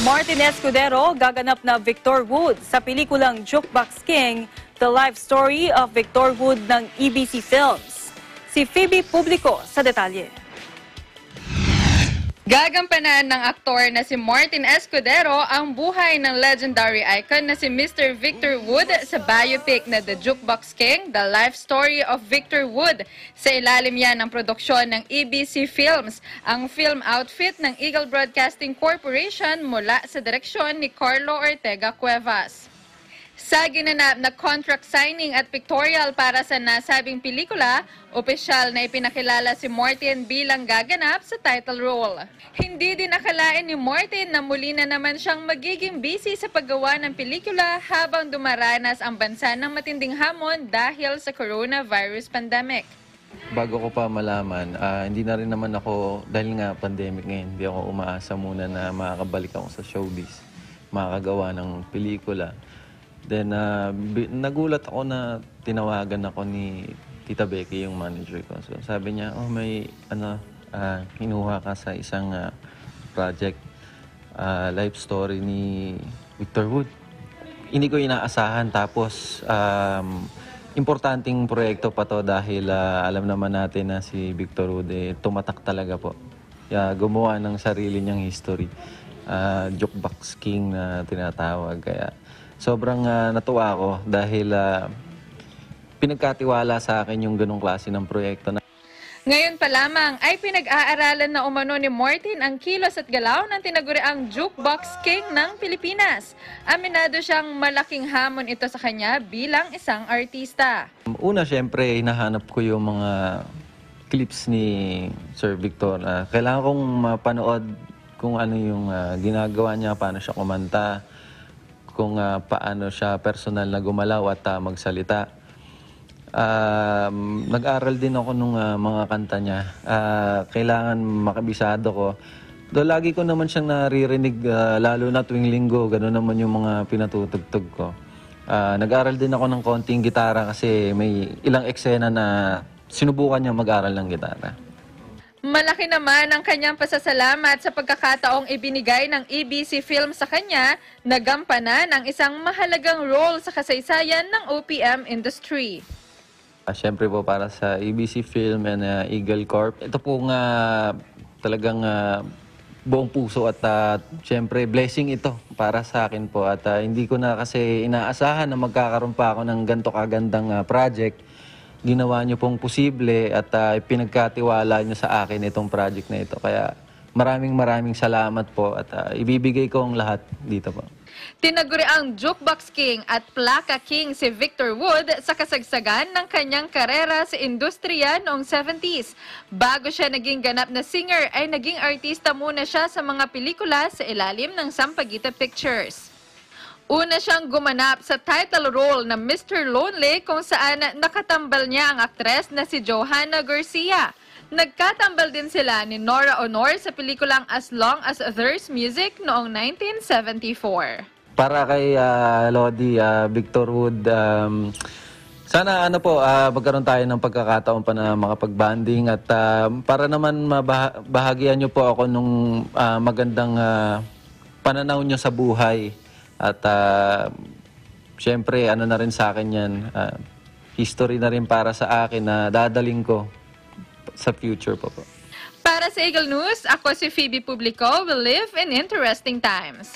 Martin Escudero gaganap na Victor Wood sa pelikulang Jukebox King, The Life Story of Victor Wood ng EBC Films. Si Phoebe Publico sa detalye. Gagampanan ng aktor na si Martin Escudero ang buhay ng legendary icon na si Mr. Victor Wood sa biopic na The Jukebox King, The Life Story of Victor Wood. Sa ilalim yan ng produksyon ng EBC Films, ang film outfit ng Eagle Broadcasting Corporation mula sa direksyon ni Carlo Ortega Cuevas. Sa ginanap na contract signing at pictorial para sa nasabing pelikula, opisyal na ipinakilala si Martin bilang gaganap sa title role. Hindi din akalain ni Martin na muli na naman siyang magiging busy sa paggawa ng pelikula habang dumaranas ang bansa ng matinding hamon dahil sa coronavirus pandemic. Bago ko pa malaman, ah, hindi na rin naman ako, dahil nga pandemic ngayon, hindi ako umaasa muna na makakabalik ako sa showbiz, makakagawa ng pelikula. Then, bi- nagulat ako na tinawagan ako ni Tita Becky, yung manager ko. So, sabi niya, oh, may, ano, ah, kinuha ka sa isang ah, project, ah, life story ni Victor Wood. Hindi ko inaasahan. Tapos, um, importanteng proyekto pa to dahil ah, alam naman natin na si Victor Wood eh, tumatak talaga po. Kaya gumawa ng sarili niyang history. Ah, jukebox king na tinatawag. Kaya sobrang ah, natuwa ako dahil ah, pinagkatiwala sa akin yung ganong klase ng proyekto na Ngayon pa lamang ay pinag-aaralan na umano ni Martin ang kilos at galaw ng tinaguriang Jukebox King ng Pilipinas. Aminado siyang malaking hamon ito sa kanya bilang isang artista. Una, syempre, hinahanap ko yung mga clips ni Sir Victor. Ah, kailangan kong mapanood kung ano yung ah, ginagawa niya, paano siya kumanta, kung ah, paano siya personal na gumalaw at ah, magsalita. Um, nag-aral din ako nung ah, mga kanta niya. Ah, kailangan makabisado ko. Do lagi ko naman siyang naririnig ah, lalo na tuwing linggo, gano'n naman yung mga pinatutugtog ko. Ah, nag-aral din ako ng konting gitara kasi may ilang eksena na sinubukan niya mag-aral ng gitara. Malaki naman ang kanyang pasasalamat sa pagkakataong ibinigay ng EBC Film sa kanya na gampanan ang isang mahalagang role sa kasaysayan ng OPM industry. Ah, Siyempre po para sa ABC Film and ah, Eagle Corp. Ito po nga talagang ah, buong puso at uh, siyempre blessing ito para sa akin po. At ah, hindi ko na kasi inaasahan na magkakaroon pa ako ng ganito kagandang ah, project. Ginawa niyo pong posible at ah, pinagkatiwala niyo sa akin itong project na ito. Kaya maraming maraming salamat po at ah, ibibigay ko ang lahat dito po. Tinaguri ang Jukebox King at Plaka King si Victor Wood sa kasagsagan ng kanyang karera sa industriya noong 70s. Bago siya naging ganap na singer ay naging artista muna siya sa mga pelikula sa ilalim ng Sampaguita Pictures. Una siyang gumanap sa title role na Mr. Lonely kung saan nakatambal niya ang aktres na si Johanna Garcia. Nagkatambal din sila ni Nora Honor sa pelikulang As Long as There's Music noong 1974. Para kay ah, Lodi, ah, Victor Wood, um, sana ano po, ah, magkaroon tayo ng pagkakataon pa na makapag-banding at ah, para naman mabahagian niyo po ako nung ah, magandang ah, pananaw niyo sa buhay. At ah, syempre, ano na rin sa akin yan, ah, history na rin para sa akin na dadaling ko sa future po po. Para sa Eagle News, ako si Phoebe Publico will live in interesting times.